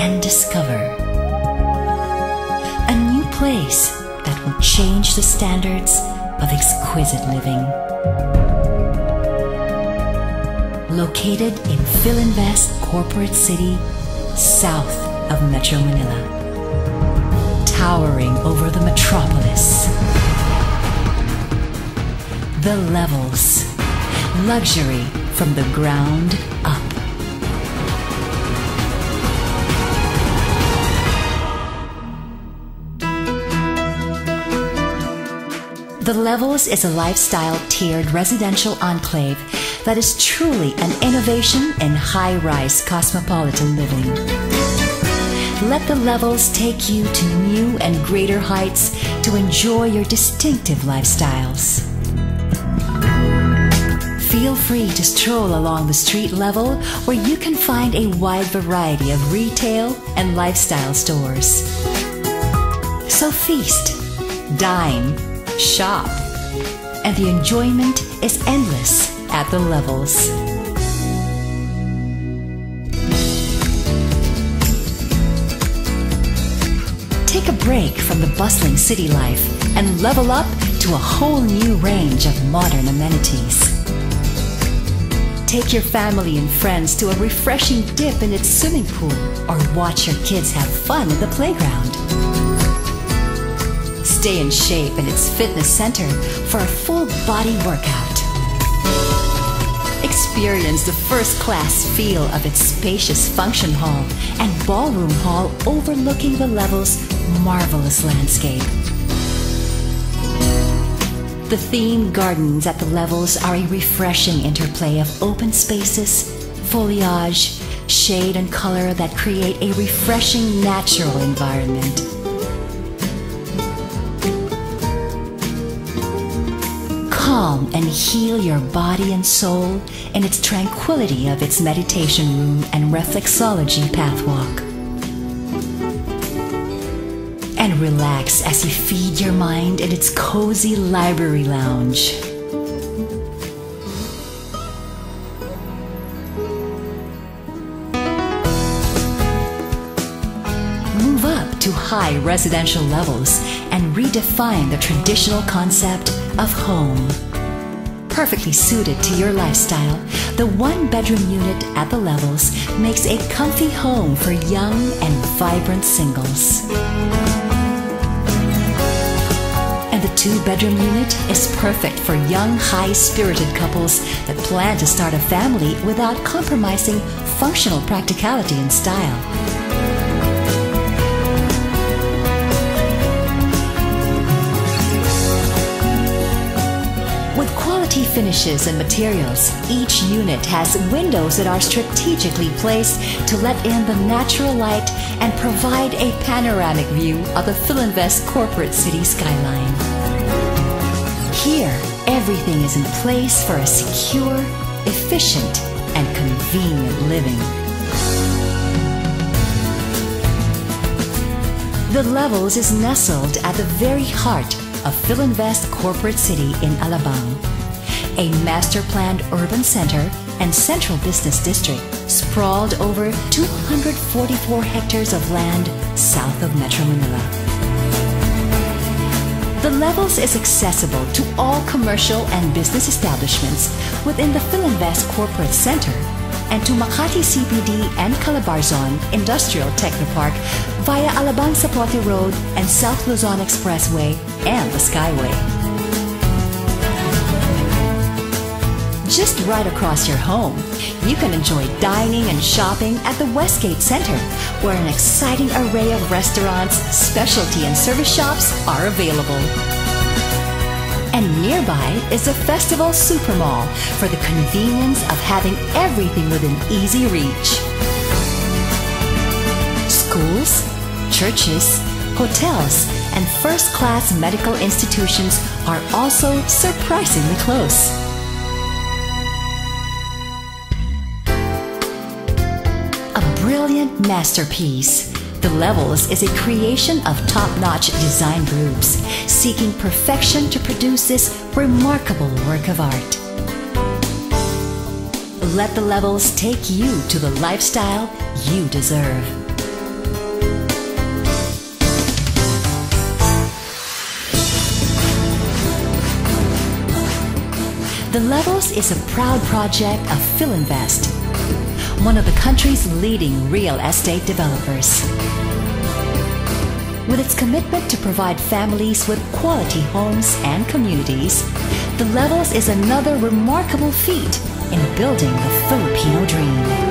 and discover. A new place that will change the standards of exquisite living. Located in Filinvest Corporate City, south of Metro Manila. Towering over the metropolis. The Levels. Luxury from the ground up. The Levels is a lifestyle tiered residential enclave that is truly an innovation in high rise cosmopolitan living. Let the Levels take you to new and greater heights to enjoy your distinctive lifestyles. Feel free to stroll along the street level where you can find a wide variety of retail and lifestyle stores. So feast, dine, shop, and the enjoyment is endless at the levels. Take a break from the bustling city life and level up to a whole new range of modern amenities. Take your family and friends to a refreshing dip in its swimming pool or watch your kids have fun in the playground. Stay in shape in its fitness center for a full body workout. Experience the first class feel of its spacious function hall and ballroom hall overlooking the level's marvelous landscape. The themed gardens at the levels are a refreshing interplay of open spaces, foliage, shade, and color that create a refreshing natural environment. Calm and heal your body and soul in its tranquility of its meditation room and reflexology pathwalk. And relax as you feed your mind in its cozy library lounge. Move up to high residential levels and redefine the traditional concept of home. Perfectly suited to your lifestyle, the one bedroom unit at the levels makes a comfy home for young and vibrant singles. And the two bedroom unit is perfect for young, high spirited couples that plan to start a family without compromising functional practicality and style. Finishes and materials, each unit has windows that are strategically placed to let in the natural light and provide a panoramic view of the Filinvest corporate city skyline. Here, everything is in place for a secure, efficient, and convenient living. The Levels is nestled at the very heart of Filinvest Corporate City in Alabang, a master planned urban center and central business district sprawled over 244 hectares of land south of Metro Manila. The Levels is accessible to all commercial and business establishments within the Filinvest Corporate Center and to Makati CBD and Calabarzon Industrial Technopark via Alabang Zapote Road and South Luzon Expressway and the Skyway. Just right across your home, you can enjoy dining and shopping at the Westgate Center, where an exciting array of restaurants, specialty, and service shops are available. And nearby is the Festival Supermall for the convenience of having everything within easy reach. Schools, churches, hotels, and first class medical institutions are also surprisingly close. A brilliant masterpiece. The Levels is a creation of top notch design groups seeking perfection to produce this remarkable work of art. Let the levels take you to the lifestyle you deserve. The Levels is a proud project of Filinvest one of the country's leading real estate developers. With its commitment to provide families with quality homes and communities, The Levels is another remarkable feat in building the Filipino dream.